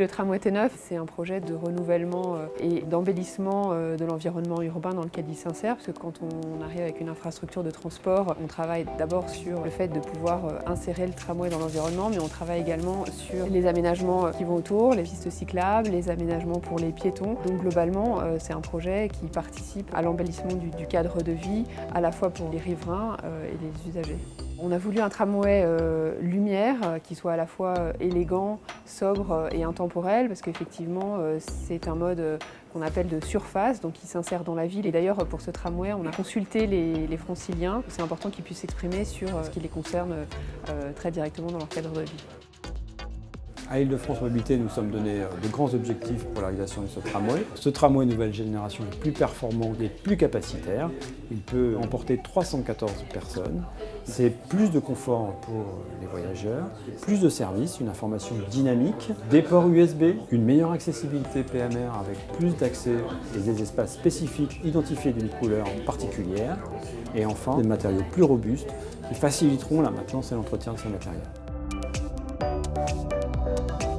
Le tramway T9, c'est un projet de renouvellement euh, et d'embellissement euh, de l'environnement urbain dans lequel il s'insère, parce que quand on arrive avec une infrastructure de transport, on travaille d'abord sur le fait de pouvoir euh, insérer le tramway dans l'environnement, mais on travaille également sur les aménagements qui vont autour, les pistes cyclables, les aménagements pour les piétons. Donc globalement, c'est un projet qui participe à l'embellissement du, cadre de vie, à la fois pour les riverains et les usagers. On a voulu un tramway lumière qui soit à la fois élégant, sobre et intemporel parce qu'effectivement euh, c'est un mode euh, qu'on appelle de surface, donc qui s'insère dans la ville. Et d'ailleurs pour ce tramway, on a consulté les, franciliens. C'est important qu'ils puissent s'exprimer sur euh, ce qui les concerne très directement dans leur cadre de vie. À Île-de-France Mobilité, nous sommes donnés de grands objectifs pour la réalisation de ce tramway. Ce tramway nouvelle génération est plus performant et plus capacitaire. Il peut emporter 314 personnes. C'est plus de confort pour les voyageurs, plus de services, une information dynamique, des ports USB, une meilleure accessibilité PMR avec plus d'accès et des espaces spécifiques identifiés d'une couleur particulière. Et enfin, des matériaux plus robustes qui faciliteront la maintenance et l'entretien de ces matériels. Thank you.